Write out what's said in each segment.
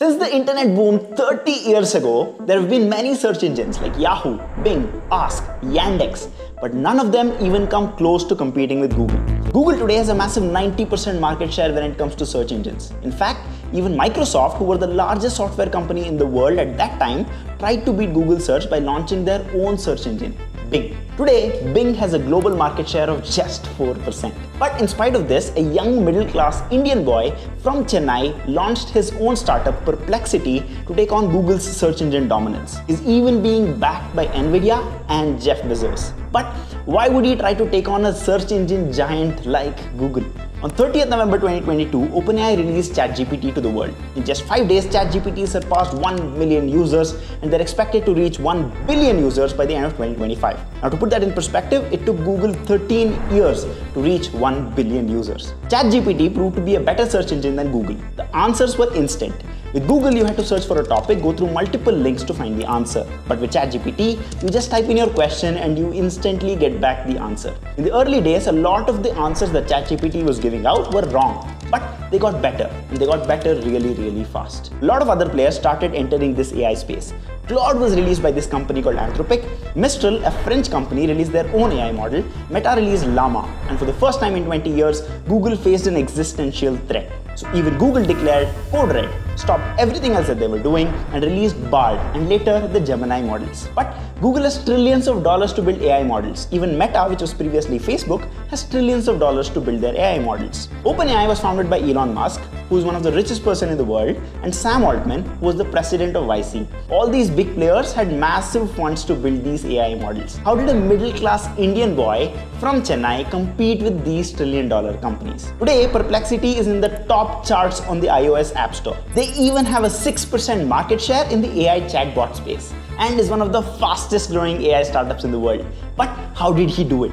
Since the internet boom 30 years ago, there have been many search engines like Yahoo, Bing, Ask, Yandex, but none of them even come close to competing with Google. Google today has a massive 90% market share when it comes to search engines. In fact, even Microsoft, who were the largest software company in the world at that time, tried to beat Google search by launching their own search engine, Bing. Today, Bing has a global market share of just 4%. But in spite of this, a young middle class Indian boy from Chennai launched his own startup Perplexity to take on Google's search engine dominance. He's even being backed by Nvidia and Jeff Bezos. But why would he try to take on a search engine giant like Google? On 30th November 2022, OpenAI released ChatGPT to the world. In just 5 days, ChatGPT surpassed 1 million users and they're expected to reach 1 billion users by the end of 2025. Now to put that in perspective, it took Google 13 years to reach 1 billion users. ChatGPT proved to be a better search engine than Google. The answers were instant. With Google, you had to search for a topic, go through multiple links to find the answer. But with ChatGPT, you just type in your question and you instantly get back the answer. In the early days, a lot of the answers that ChatGPT was giving out were wrong, but they got better and they got better really, really fast. A lot of other players started entering this AI space. Claude was released by this company called Anthropic. Mistral, a French company, released their own AI model. Meta released Llama. And for the first time in 20 years, Google faced an existential threat. So even Google declared Code Red, stopped everything else that they were doing and released Bard and later the Gemini models. But Google has trillions of dollars to build AI models. Even Meta, which was previously Facebook, has trillions of dollars to build their AI models. OpenAI was founded by Elon Musk, who is one of the richest person in the world, and Sam Altman, who was the president of YC. All these big players had massive funds to build these AI models. How did a middle-class Indian boy from Chennai compete with these trillion-dollar companies? Today, Perplexity is in the top top charts on the iOS App Store. They even have a 6% market share in the AI chatbot space and is one of the fastest growing AI startups in the world. But how did he do it?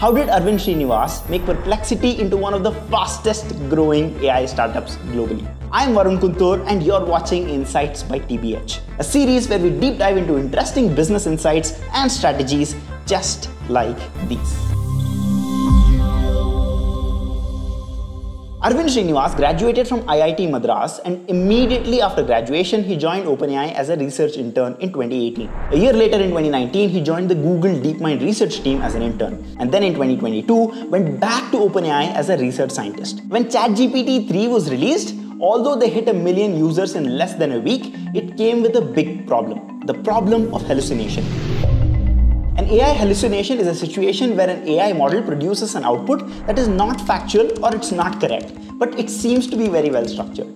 How did Arvind Srinivas make Perplexity into one of the fastest growing AI startups globally? I'm Varun Kuntur and you're watching Insights by TBH, a series where we deep dive into interesting business insights and strategies just like these. Arvind Srinivas graduated from IIT Madras and immediately after graduation he joined OpenAI as a research intern in 2018. A year later in 2019 he joined the Google DeepMind research team as an intern and then in 2022 went back to OpenAI as a research scientist. When ChatGPT 3 was released, although they hit a million users in less than a week, it came with a big problem, the problem of hallucination. An AI hallucination is a situation where an AI model produces an output that is not factual or it's not correct, but it seems to be very well structured.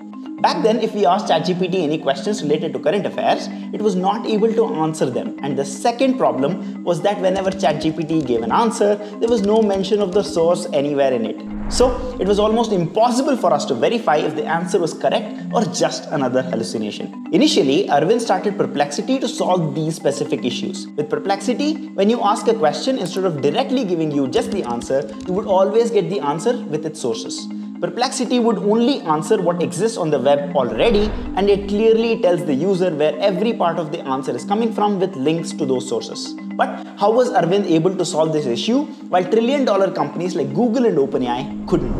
Back then, if we asked ChatGPT any questions related to current affairs, it was not able to answer them. And the second problem was that whenever ChatGPT gave an answer, there was no mention of the source anywhere in it. So it was almost impossible for us to verify if the answer was correct or just another hallucination. Initially, Arvind started Perplexity to solve these specific issues. With Perplexity, when you ask a question, instead of directly giving you just the answer, you would always get the answer with its sources. Perplexity would only answer what exists on the web already and it clearly tells the user where every part of the answer is coming from with links to those sources. But how was Arvind able to solve this issue while trillion dollar companies like Google and OpenAI couldn't?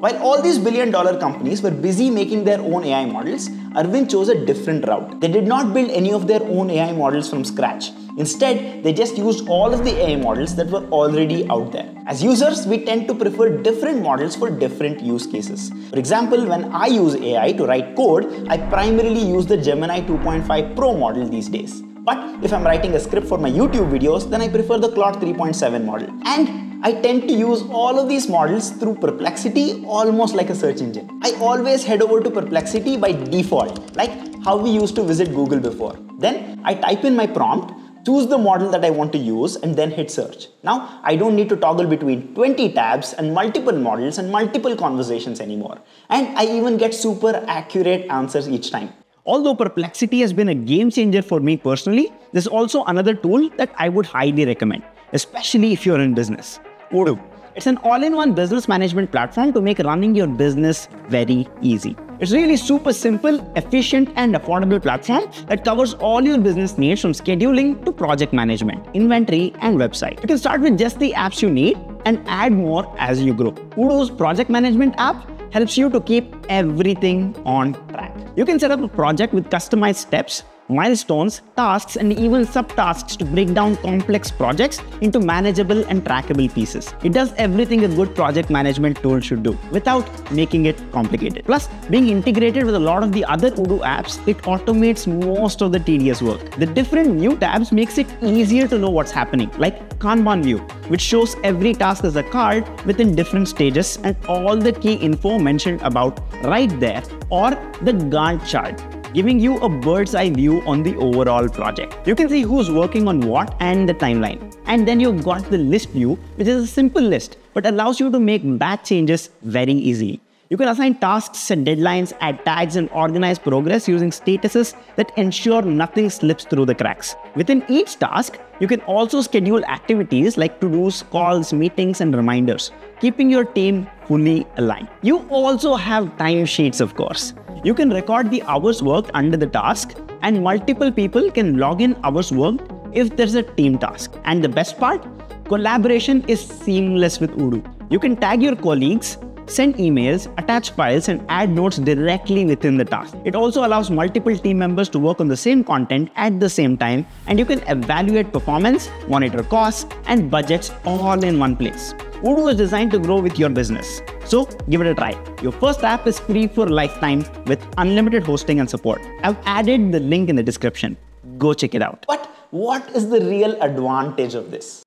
While all these billion dollar companies were busy making their own AI models, Arvind chose a different route. They did not build any of their own AI models from scratch. Instead, they just used all of the AI models that were already out there. As users, we tend to prefer different models for different use cases. For example, when I use AI to write code, I primarily use the Gemini 2.5 Pro model these days. But if I'm writing a script for my YouTube videos, then I prefer the Claude 3.7 model. And I tend to use all of these models through Perplexity almost like a search engine. I always head over to Perplexity by default, like how we used to visit Google before. Then I type in my prompt, choose the model that I want to use and then hit search. Now, I don't need to toggle between 20 tabs and multiple models and multiple conversations anymore. And I even get super accurate answers each time. Although Perplexity has been a game changer for me personally, there's also another tool that I would highly recommend, especially if you're in business. Odoo. It's an all-in-one business management platform to make running your business very easy. It's really super simple, efficient, and affordable platform that covers all your business needs from scheduling to project management, inventory, and website. You can start with just the apps you need and add more as you grow. Odoo's project management app helps you to keep everything on track. You can set up a project with customized steps milestones, tasks, and even subtasks to break down complex projects into manageable and trackable pieces. It does everything a good project management tool should do without making it complicated. Plus, being integrated with a lot of the other Odoo apps, it automates most of the tedious work. The different new tabs makes it easier to know what's happening, like Kanban view, which shows every task as a card within different stages and all the key info mentioned about right there, or the Gantt chart giving you a bird's eye view on the overall project. You can see who's working on what and the timeline. And then you've got the list view, which is a simple list, but allows you to make batch changes very easily. You can assign tasks, and deadlines, add tags, and organize progress using statuses that ensure nothing slips through the cracks. Within each task, you can also schedule activities like to-dos, calls, meetings, and reminders, keeping your team fully aligned. You also have timesheets, of course. You can record the hours worked under the task, and multiple people can log in hours worked if there's a team task. And the best part? Collaboration is seamless with Odoo. You can tag your colleagues, send emails, attach files, and add notes directly within the task. It also allows multiple team members to work on the same content at the same time, and you can evaluate performance, monitor costs, and budgets all in one place. Odoo is designed to grow with your business. So give it a try. Your first app is free for lifetime with unlimited hosting and support. I've added the link in the description. Go check it out. But what is the real advantage of this?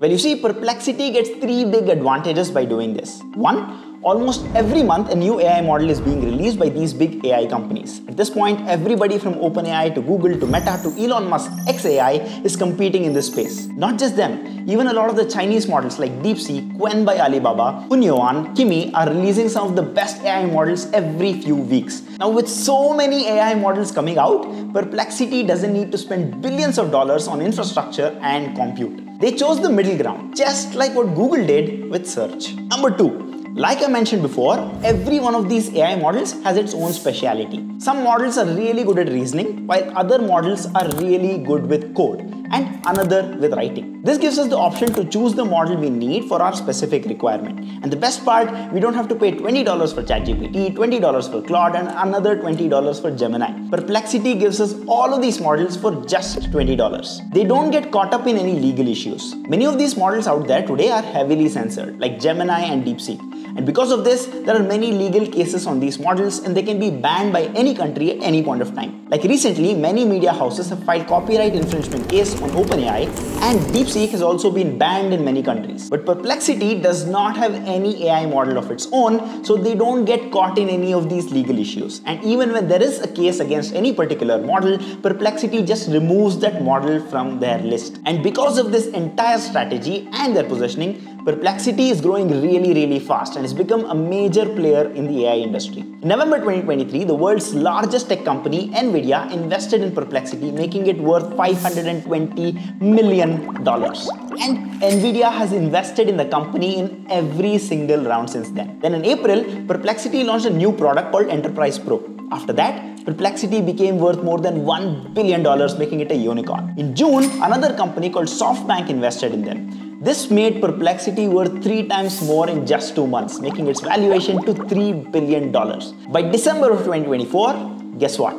Well, you see, Perplexity gets three big advantages by doing this. One, Almost every month, a new AI model is being released by these big AI companies. At this point, everybody from OpenAI to Google to Meta to Elon Musk XAI is competing in this space. Not just them, even a lot of the Chinese models like DeepSeek, Qwen by Alibaba, Hunyuan, Kimi are releasing some of the best AI models every few weeks. Now, with so many AI models coming out, Perplexity doesn't need to spend billions of dollars on infrastructure and compute. They chose the middle ground, just like what Google did with search. Number two, like I mentioned before, every one of these AI models has its own speciality. Some models are really good at reasoning, while other models are really good with code, and another with writing. This gives us the option to choose the model we need for our specific requirement. And the best part, we don't have to pay $20 for ChatGPT, $20 for Claude, and another $20 for Gemini. Perplexity gives us all of these models for just $20. They don't get caught up in any legal issues. Many of these models out there today are heavily censored, like Gemini and DeepSeek. And because of this, there are many legal cases on these models and they can be banned by any country at any point of time. Like recently, many media houses have filed copyright infringement case on OpenAI and DeepSeek has also been banned in many countries. But Perplexity does not have any AI model of its own, so they don't get caught in any of these legal issues. And even when there is a case against any particular model, Perplexity just removes that model from their list. And because of this entire strategy and their positioning, Perplexity is growing really, really fast and has become a major player in the AI industry. In November 2023, the world's largest tech company, Nvidia, invested in Perplexity, making it worth $520 million. And Nvidia has invested in the company in every single round since then. Then in April, Perplexity launched a new product called Enterprise Pro. After that, Perplexity became worth more than $1 billion, making it a unicorn. In June, another company called SoftBank invested in them. This made Perplexity worth three times more in just two months, making its valuation to $3 billion. By December of 2024, guess what?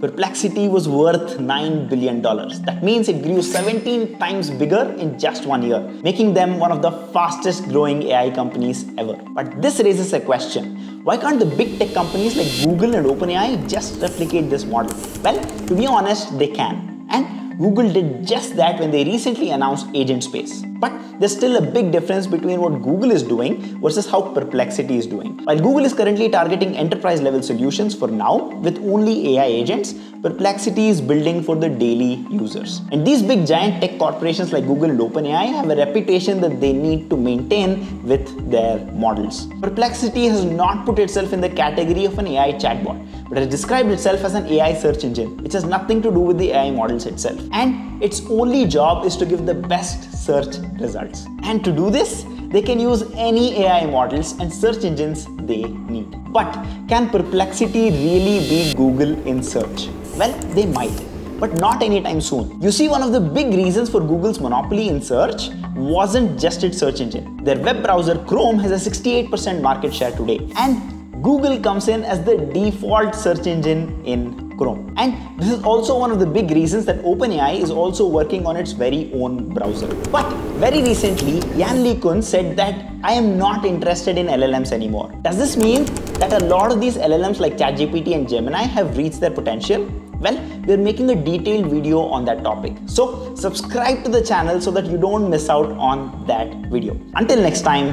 Perplexity was worth $9 billion. That means it grew 17 times bigger in just one year, making them one of the fastest growing AI companies ever. But this raises a question. Why can't the big tech companies like Google and OpenAI just replicate this model? Well, to be honest, they can. And Google did just that when they recently announced Agent Space. But there's still a big difference between what Google is doing versus how Perplexity is doing. While Google is currently targeting enterprise level solutions for now with only AI agents, Perplexity is building for the daily users. And these big giant tech corporations like Google and OpenAI have a reputation that they need to maintain with their models. Perplexity has not put itself in the category of an AI chatbot, but has described itself as an AI search engine, which has nothing to do with the AI models itself. And its only job is to give the best search results. And to do this, they can use any AI models and search engines they need. But can Perplexity really beat Google in search? Well, they might but not anytime soon. You see, one of the big reasons for Google's monopoly in search wasn't just its search engine. Their web browser Chrome has a 68% market share today, and Google comes in as the default search engine in Chrome. And this is also one of the big reasons that OpenAI is also working on its very own browser. But very recently, Yann LeCun said that I am not interested in LLMs anymore. Does this mean that a lot of these LLMs like ChatGPT and Gemini have reached their potential? Well, we're making a detailed video on that topic. So subscribe to the channel so that you don't miss out on that video. Until next time,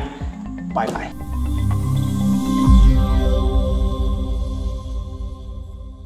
bye bye.